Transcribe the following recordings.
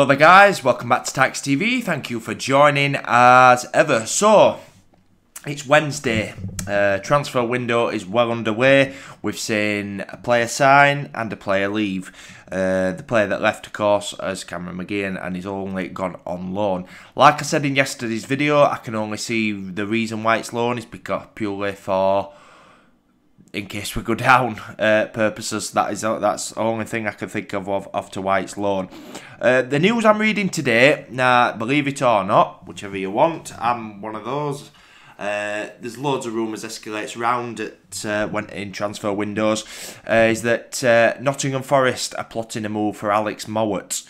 Hello there guys, welcome back to Tykes TV. Thank you for joining as ever. So, it's Wednesday. Uh, transfer window is well underway. We've seen a player sign and a player leave. Uh, the player that left, of course, is Cameron McGeehan, and he's only gone on loan. Like I said in yesterday's video, I can only see the reason why it's loan is because purely for in case we go down uh, purposes. That is that's the only thing I can think of of, of to why it's loan. Uh, the news I'm reading today, now believe it or not, whichever you want, I'm one of those. Uh, there's loads of rumours escalates around at uh, when in transfer windows. Uh, is that uh, Nottingham Forest are plotting a move for Alex Mowatt.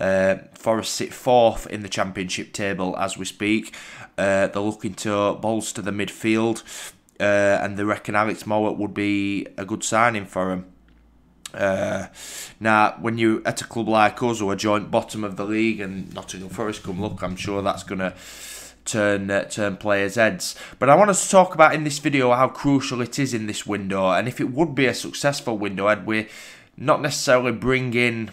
Uh, Forest sit fourth in the championship table as we speak. They're looking to bolster the midfield uh, and they reckon Alex Mowatt would be a good signing for him. Uh, now, when you at a club like us who are joint bottom of the league and Nottingham Forest come look, I'm sure that's going to turn uh, turn players' heads. But I want to talk about in this video how crucial it is in this window, and if it would be a successful window, had we not necessarily bring in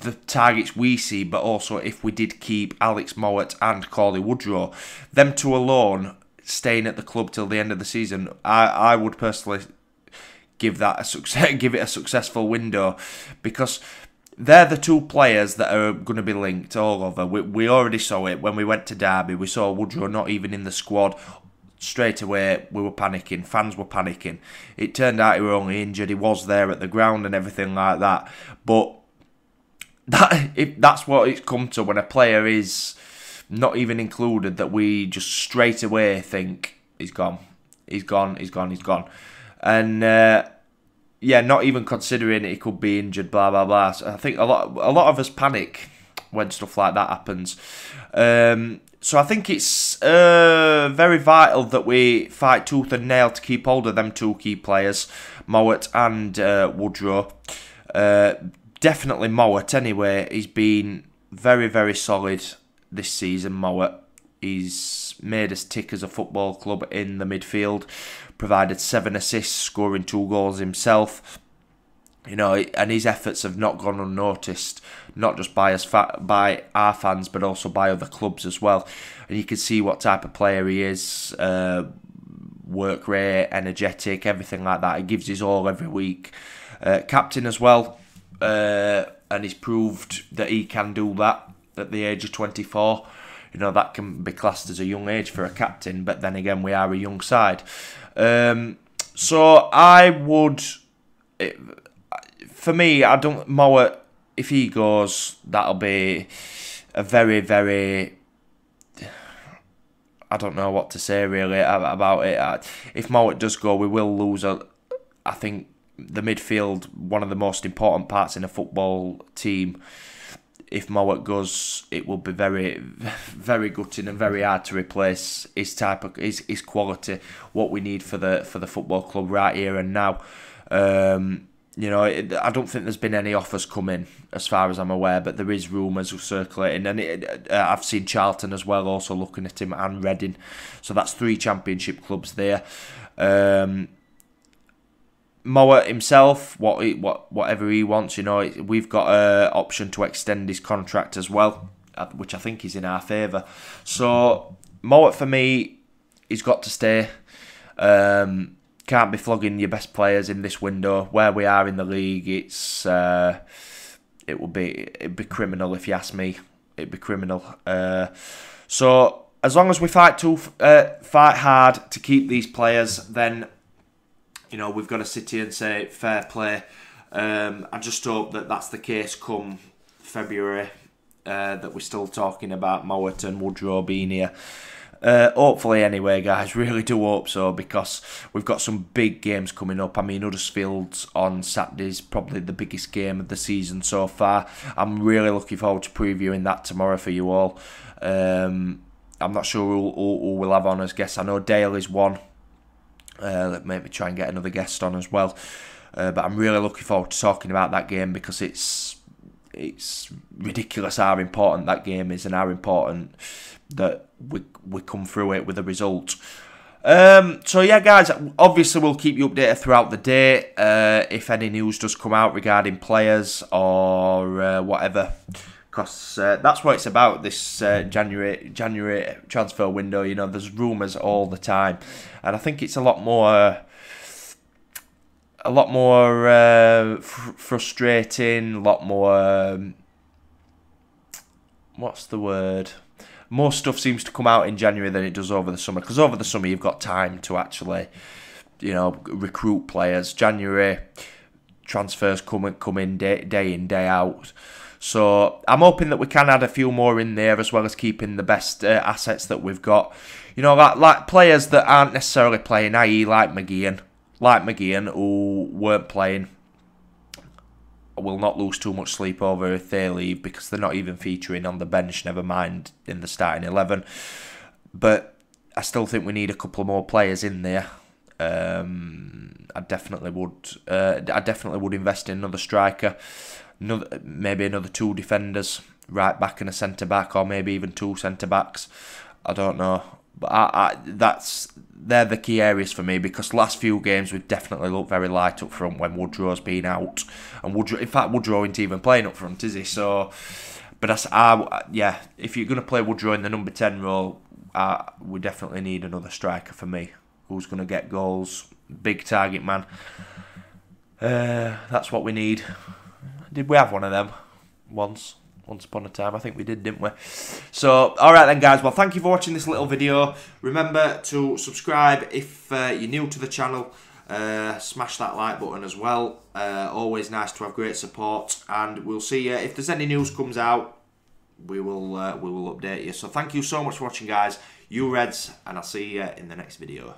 the targets we see, but also if we did keep Alex Mowatt and Cauley Woodrow, them two alone staying at the club till the end of the season, I, I would personally give that a success, give it a successful window because they're the two players that are going to be linked all over. We, we already saw it when we went to Derby. We saw Woodrow not even in the squad. Straight away, we were panicking. Fans were panicking. It turned out he was only injured. He was there at the ground and everything like that. But that that's what it's come to when a player is not even included, that we just straight away think he's gone, he's gone, he's gone, he's gone, and uh, yeah, not even considering he could be injured, blah blah blah. So I think a lot, a lot of us panic when stuff like that happens. Um, so I think it's uh, very vital that we fight tooth and nail to keep hold of them two key players, Mowatt and uh, Woodrow. Uh, definitely Mowatt anyway. He's been very, very solid this season, Mowatt. He's made us tick as a football club in the midfield, provided seven assists, scoring two goals himself. You know, and his efforts have not gone unnoticed, not just by us, by our fans, but also by other clubs as well. And you can see what type of player he is. Uh, work rate, energetic, everything like that. He gives his all every week. Uh, captain as well, uh, and he's proved that he can do that at the age of 24. You know, that can be classed as a young age for a captain, but then again, we are a young side. Um, so I would, it, for me, I don't, Mowatt, if he goes, that'll be a very, very I don't know what to say really about it. If Mowatt does go, we will lose. A, I think the midfield, one of the most important parts in a football team if Mowatt goes, it will be very, very gutting and very hard to replace his type of his, his quality, what we need for the for the football club right here and now. Um, you know, I don't think there's been any offers coming as far as I'm aware, but there is rumours circulating, and it, uh, I've seen Charlton as well also looking at him and Reading, so that's three Championship clubs there. Um, Mowatt himself, what he, what whatever he wants, you know, we've got a option to extend his contract as well, uh, which I think is in our favour. So Mowatt for me, he's got to stay. Um, can't be flogging your best players in this window. Where we are in the league, it's uh, it would be it'd be criminal if you ask me. It'd be criminal. Uh, so as long as we fight to uh, fight hard to keep these players, then you know, we've got to sit here and say fair play. Um, I just hope that that's the case come February, uh, that we're still talking about Mowatt and Woodrow being here. Uh, hopefully, anyway, guys, really do hope so because we've got some big games coming up. I mean, Huddersfield on Saturday is probably the biggest game of the season so far. I'm really looking forward to previewing that tomorrow for you all. Um, I'm not sure who, who, who we'll have on as guests. I know Dale is one uh, maybe try and get another guest on as well. Uh, but I'm really looking forward to talking about that game because it's it's ridiculous how important that game is and how important that we we come through it with a result. Um, so yeah, guys. Obviously, we'll keep you updated throughout the day uh, if any news does come out regarding players or uh, whatever, because uh, that's what it's about. This uh, January January transfer window. You know, there's rumours all the time, and I think it's a lot more. A lot more uh, fr- frustrating, a lot more. Um, what's the word? more stuff seems to come out in January than it does over the summer. Because over the summer you've got time to actually, you know, recruit players. January transfers come come in day, day in day out. So I'm hoping that we can add a few more in there as well as keeping the best uh, assets that we've got. You know, like, like players that aren't necessarily playing, i.e., like McGeehan, like McGeehan who weren't playing I will not lose too much sleep over if they leave because they're not even featuring on the bench, never mind in the starting 11. But I still think we need a couple more players in there. Um, I definitely would. Uh, I definitely would invest in another striker, another maybe another two defenders, right back and a centre back, or maybe even two centre backs. I don't know. But I, I, that's they're the key areas for me because last few games we've definitely looked very light up front when Woodrow's been out, and Woodrow, in fact, Woodrow isn't even playing up front, is he? So, but that's I, yeah, if you're going to play Woodrow in the number ten role, uh, we definitely need another striker for me who's going to get goals, big target man. Uh, that's what we need. Did we have one of them once? once upon a time. I think we did, didn't we? So, alright then, guys. Well, thank you for watching this little video. Remember to subscribe if uh, you're new to the channel. Uh, smash that like button as well. Uh, always nice to have great support. And we'll see you. If there's any news comes out, we will uh, we will update you. So thank you so much for watching, guys. You Reds, and I'll see you in the next video.